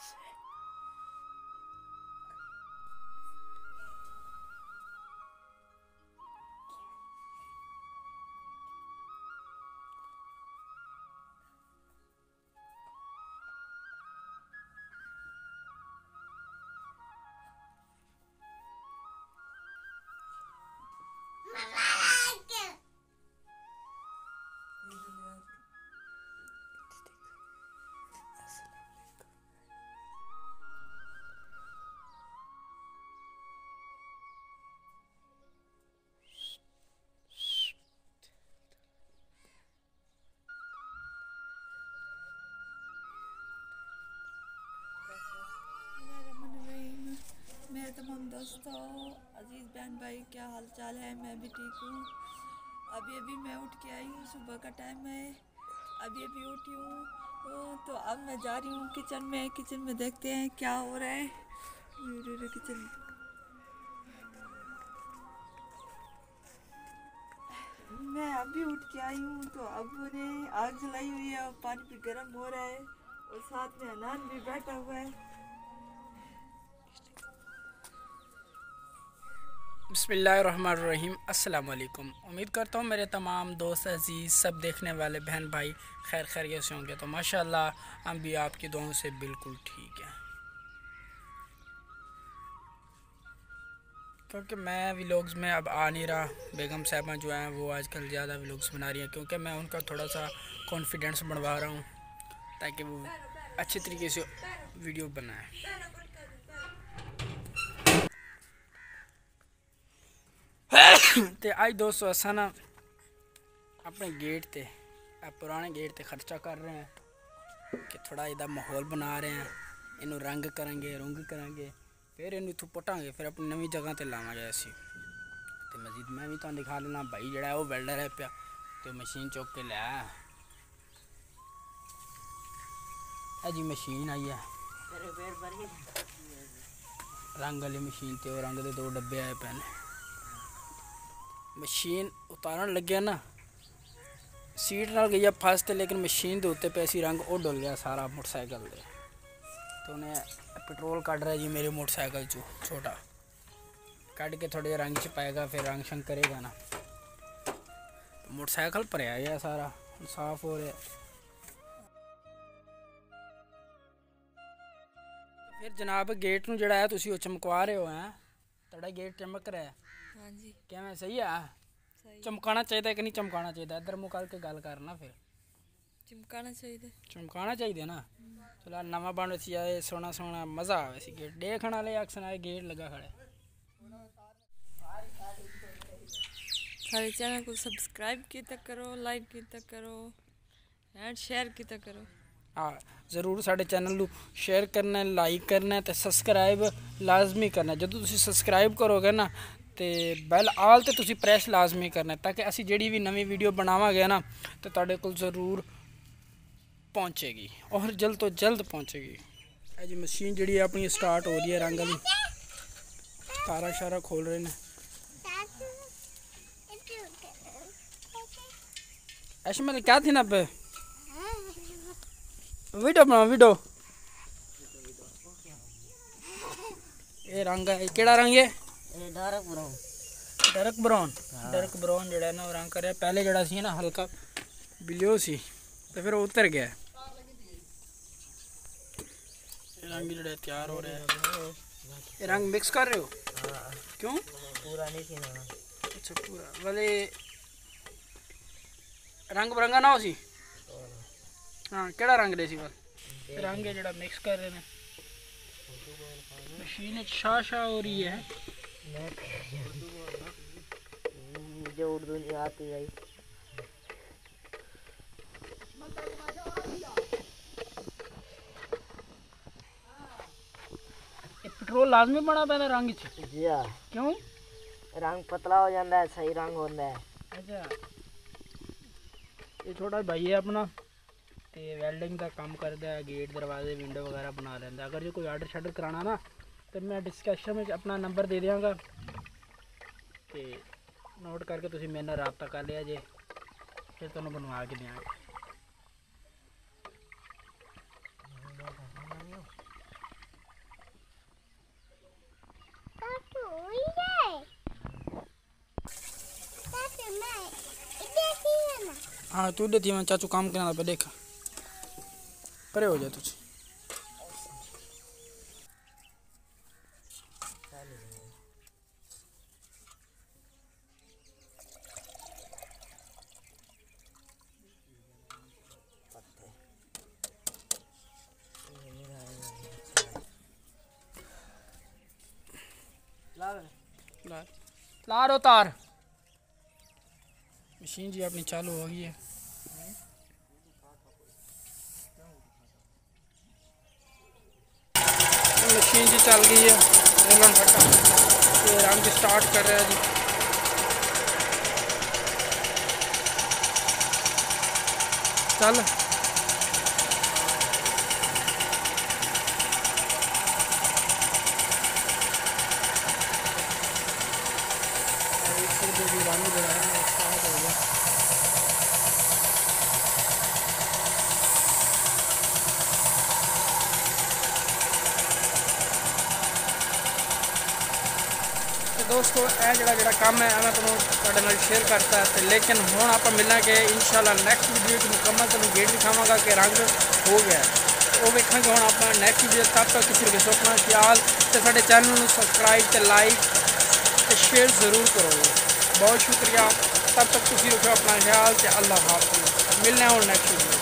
Jackson. दोस्तों, अज़ीज़ बहन भाई, क्या हाल चाल है? मैं भी ठीक हूँ। अभी अभी मैं उठ के आई हूँ, सुबह का टाइम है। अभी अभी उठी हूँ। तो अब मैं जा रही हूँ किचन में। किचन में देखते हैं क्या हो रहा है। किचन मैं अभी उठ के आई हूँ तो अब उन्हें आग जलाई हुई है और पानी भी गर्म हो रहा है और साथ में अनान भी बैठा हुआ है। बसमीम असलकुम उम्मीद करता हूँ मेरे तमाम दोस्त, अज़ीज़, सब देखने वाले बहन भाई खैर खैरियत से होंगे। तो माशाल्लाह, हम भी आपकी दुआओं से बिल्कुल ठीक हैं। क्योंकि मैं व्लॉग्स में अब आ नहीं रहा, बेगम साहबा जो हैं, वो आजकल ज़्यादा व्लॉग्स बना रही हैं, क्योंकि मैं उनका थोड़ा सा कॉन्फिडेंस बढ़वा रहा हूँ, ताकि वो अच्छे तरीके से वीडियो बनाए। तो आज दोस्तों असा ना अपने गेट ते पुराने गेट ते खर्चा कर रहे हैं कि थोड़ा इदा माहौल बना रहे हैं इन रंग करेंगे रंग करेंगे फिर इन इतों पुटांगे फिर अपनी नवी जगह ते लावे असी तो मजीद मैं भी तुम दिखा लेना भाई जड़ा वो वेल्डर है पिया तो मशीन चुक के लिया जी मशीन आई है रंग वाली मशीन ते रंग के दो डब्बे आए पैने मशीन मशीन उतारण लगे ना। सीट नाल गई फस लेकिन मशीन के उत्ते पैसी रंग उ गया सारा मोटरसाइकिल तो उन्हें पेट्रोल कट रहा जी मेरे मोटरसाइकिल चो, छोटा। कट के थोड़े रंग च पाएगा, फिर रंग शंग करेगा ना। तो मोटरसाइकिल भरया गया सारा साफ़ हो रहा फिर जनाब गेट में जोड़ा है तुम उ चमकवा रहे हो है। तड़ा गेट चमक रहा है। हाँ जी। क्या मैं सही है। चमकाना चाहिए कि नहीं चमकाना चाहिए? इधर मुकाल के गल करना फिर। चमकाना चाहिए। चमकाना चाहिए ना? चलो नवा बन सी आए सोना सोना मज़ा आवे सी गेट। देखने वाले अक्सर आए गेट लगा खड़े। सारे चैनल को सब्सक्राइब किया करो लाइक किया करो एंड शेयर किया करो। ਜ਼ਰੂਰ ਸਾਡੇ ਚੈਨਲ ਨੂੰ ਸ਼ੇਅਰ ਕਰਨਾ ਲਾਈਕ ਕਰਨਾ ਤੇ ਸਬਸਕ੍ਰਾਈਬ ਲਾਜ਼ਮੀ ਕਰਨਾ ਜਦੋਂ ਤੁਸੀਂ ਸਬਸਕ੍ਰਾਈਬ ਕਰੋਗੇ ਨਾ ਤੇ ਬੈਲ ਆਲ ਤੇ ਤੁਸੀਂ ਪ੍ਰੈਸ ਲਾਜ਼ਮੀ ਕਰਨਾ ਤਾਂ ਕਿ ਅਸੀਂ ਜਿਹੜੀ ਵੀ ਨਵੀਂ ਵੀਡੀਓ ਬਣਾਵਾਂਗੇ ਨਾ, ਤੇ ਤੁਹਾਡੇ ਕੋਲ ਜ਼ਰੂਰ ਪਹੁੰਚੇਗੀ ਔਰ ਜਲਦ ਤੋਂ ਜਲਦ ਪਹੁੰਚੇਗੀ। ਇਹ ਜੀ ਮਸ਼ੀਨ ਜਿਹੜੀ ਆਪਣੀ ਸਟਾਰਟ ਹੋ ਰਹੀ ਹੈ ਰੰਗ ਦੀ ਤਾਰਾ ਸ਼ਾਰਾ ਖੋਲ ਰਹੇ ਨੇ। ਅਸ਼ਮਲ ਕਿਆ ਥੀ ਨਾ ਬੇ वीडियो बना वीडियो ये रंग है केड़ा रंग है ये dark brown dark brown dark brown जड़ा ना रंग करया पहले जड़ा सी ना हल्का ब्लू सी तो फिर उतर गया रंग जड़ा तैयार हो रहे है ये रंग मिक्स कर रहे हो क्यों पूरा नहीं थी ना अच्छा पूरा वाले रंग बरंगा ना हो सी ਹੋ ਸੀ ਹਾਂ ਕਿਹੜਾ ਰੰਗ ਦੇ ਸੀ ਬਸ ਰੰਗ ਹੈ ਜਿਹੜਾ ਮਿਕਸ ਕਰ ਰਹੇ ਨੇ मशीन शाह शाह हो रही है मुझे उर्दू नहीं आती भाई पेट्रोल लाजमी बना पैदा रंग च जी हाँ क्यों रंग पतला हो जाता है सही रंग होता है अच्छा ਇਹ ਛੋਟਾ ਭਾਈ ਹੈ ਆਪਣਾ ਤੇ ਵੈਲਡਿੰਗ ਦਾ ਕੰਮ ਕਰਦਾ ਹੈ ਗੇਟ ਦਰਵਾਜ਼ੇ ਵਿੰਡੋ ਵਗੈਰਾ ਬਣਾ ਲੈਂਦਾ ਅਗਰ ਜੇ ਕੋਈ ਆਰਡਰ ਸ਼ਾਰਡਰ ਕਰਾਣਾ ਨਾ ਤੇ ਮੈਂ ਡਿਸਕ੍ਰਿਪਸ਼ਨ ਵਿੱਚ ਆਪਣਾ ਨੰਬਰ ਦੇ ਦਿਆਂਗਾ ਤੇ ਨੋਟ ਕਰਕੇ ਤੁਸੀਂ ਮੇਰੇ ਨਾਲ ਰਾਬਤਾ ਕਰ ਲਿਆ ਜੇ ਫਿਰ ਤੁਹਾਨੂੰ ਬਣਵਾ ਕੇ ਦਿਆਂਗੇ हाँ तू देती मैं चाचू काम करना पे देख परे हो जाए तुझे ला ला रो तार। मशीन जी अपनी चालू हो गई है मशीन जी चल गई है। नीलन फटा तो रंग स्टार्ट कर रहे हैं जी। चल। रंग जो ਦੋਸਤੋ ਇਹ ਜਿਹੜਾ ਜਿਹੜਾ ਕੰਮ ਹੈ ਇਹ ਮੈਂ ਤੁਹਾਨੂੰ ਤੁਹਾਡੇ ਨਾਲ ਸ਼ੇਅਰ ਕਰਤਾ ਤੇ ਲੇਕਿਨ ਹੁਣ ਆਪਾਂ ਮਿਲਾਂਗੇ ਇਨਸ਼ਾਅੱਲਾ ਨੈਕਸਟ ਵੀਡੀਓ ਵਿੱਚ ਮੁਕੰਮਲ ਤੁਹਾਨੂੰ ਗੇਟ ਦਿਖਾਵਾਂਗਾ ਕਿ ਰੰਗ ਹੋ ਗਿਆ ਹੈ। ਤੇ ਉਹ ਵੇਖਾਂਗੇ ਹੁਣ ਆਪਾਂ ਨੈਕਸਟ ਵੀਡੀਓ ਤਦ ਤੱਕ ਤੁਸੀਂ ਰੱਖੋ ਆਪਣਾ ਖਿਆਲ ਤੇ ਸਾਡੇ ਚੈਨਲ ਨੂੰ ਸਬਸਕ੍ਰਾਈਬ ਤੇ ਲਾਈਕ ਤੇ ਸ਼ੇਅਰ ਜ਼ਰੂਰ ਕਰੋ ਬਹੁਤ ਸ਼ੁਕਰੀਆ ਤਦ ਤੱਕ ਤੁਸੀਂ ਰੱਖੋ ਆਪਣਾ ਖਿਆਲ ਤੇ ਅੱਲਾਹ ਹਾਫਿਜ਼ ਮਿਲਣਾ ਹੁਣ ਨੈਕਸਟ ਵੀਡੀਓ